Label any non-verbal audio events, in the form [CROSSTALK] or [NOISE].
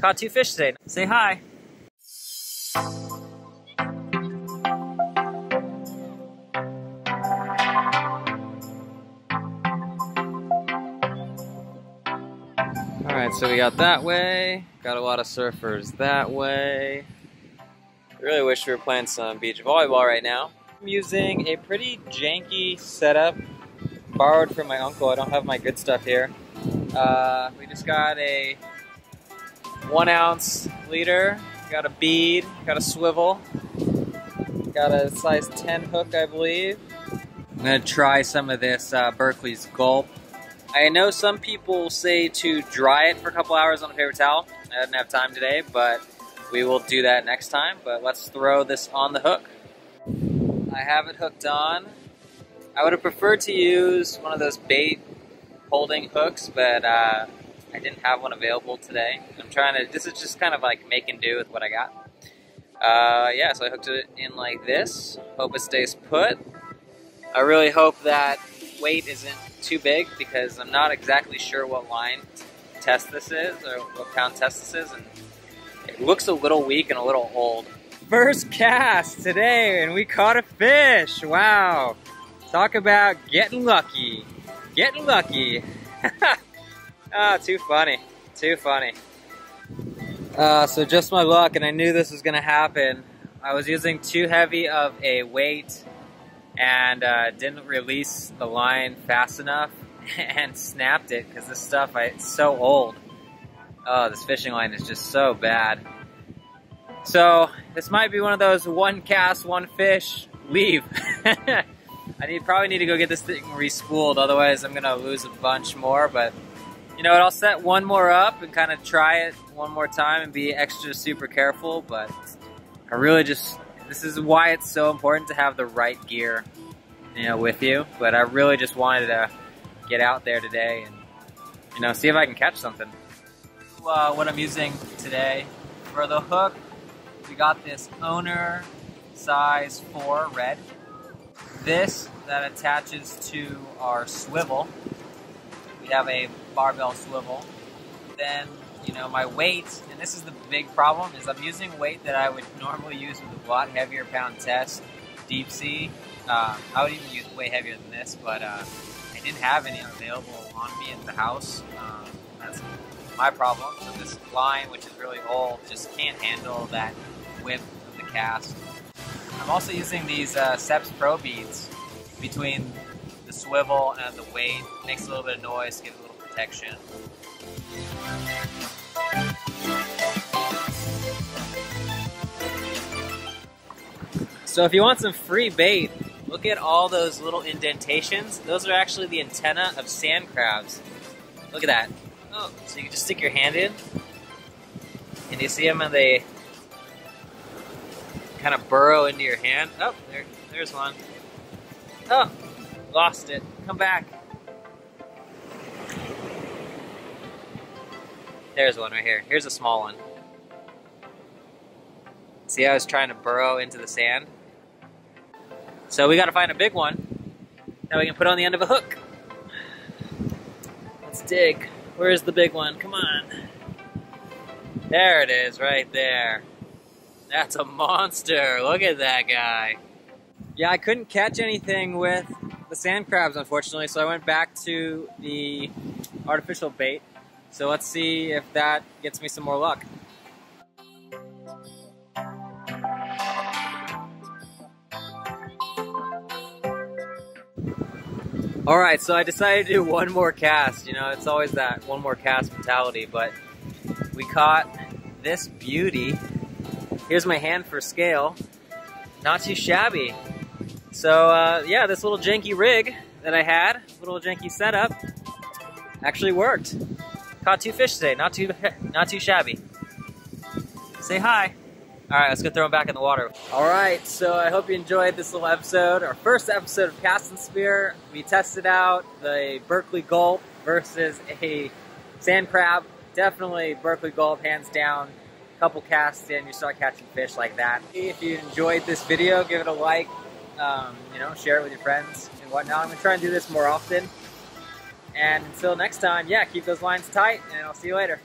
Caught two fish today. Say hi. Alright, so we got that way. Got a lot of surfers that way. Really wish we were playing some beach volleyball right now. I'm using a pretty janky setup borrowed from my uncle. I don't have my good stuff here. Uh, we just got a one ounce leader, got a bead, got a swivel, got a size 10 hook, I believe. I'm gonna try some of this uh, Berkley's Gulp. I know some people say to dry it for a couple hours on a paper towel. I didn't have time today, but we will do that next time. But let's throw this on the hook. I have it hooked on. I would have preferred to use one of those bait holding hooks, but uh, I didn't have one available today. I'm trying to, this is just kind of like make and do with what I got. Uh, yeah, so I hooked it in like this. Hope it stays put. I really hope that weight isn't too big because I'm not exactly sure what line test this is or what pound test this is and it looks a little weak and a little old. First cast today and we caught a fish. Wow. Talk about getting lucky. Getting lucky. [LAUGHS] Ah, oh, too funny. Too funny. Uh, so just my luck and I knew this was gonna happen. I was using too heavy of a weight and uh, didn't release the line fast enough [LAUGHS] and snapped it because this stuff, I, it's so old. Oh, this fishing line is just so bad. So this might be one of those one cast, one fish, leave. [LAUGHS] I need probably need to go get this thing respooled, otherwise I'm gonna lose a bunch more. But you know what? I'll set one more up and kind of try it one more time and be extra super careful. But I really just this is why it's so important to have the right gear, you know, with you. But I really just wanted to get out there today and, you know, see if I can catch something. Uh, what I'm using today for the hook, we got this Owner size 4 red. This that attaches to our swivel. We have a barbell swivel. Then you know, my weight, and this is the big problem, is I'm using weight that I would normally use with a lot heavier pound test, deep sea. Uh, I would even use way heavier than this, but uh, I didn't have any available on me at the house. Um, that's my problem. So this line, which is really old, just can't handle that width of the cast. I'm also using these uh, Seps Pro beads between the swivel and the weight. Makes a little bit of noise, gives a little protection. So if you want some free bait, look at all those little indentations. Those are actually the antenna of sand crabs. Look at that. Oh, so you can just stick your hand in, and you see them and they kind of burrow into your hand. Oh, there, there's one. Oh, lost it. Come back. There's one right here. Here's a small one. See how I was trying to burrow into the sand? So we gotta find a big one that we can put on the end of a hook. Let's dig. Where's the big one? Come on. There it is, right there. That's a monster. Look at that guy. Yeah, I couldn't catch anything with the sand crabs, unfortunately, so I went back to the artificial bait. So let's see if that gets me some more luck. All right, so I decided to do [LAUGHS] one more cast. You know, it's always that one more cast mentality, but we caught this beauty. Here's my hand for scale. Not too shabby. So uh, yeah, this little janky rig that I had, little janky setup, actually worked. Caught two fish today, not too, [LAUGHS] not too shabby. Say hi. All right, let's go throw them back in the water. All right, so I hope you enjoyed this little episode, our first episode of Cast and Spear. We tested out the Berkley Gulp versus a sand crab. Definitely Berkley Gulp, hands down. Couple casts in, you start catching fish like that. If you enjoyed this video, give it a like. Um, you know, share it with your friends and whatnot. I'm gonna try and do this more often. And until next time, yeah, keep those lines tight, and I'll see you later.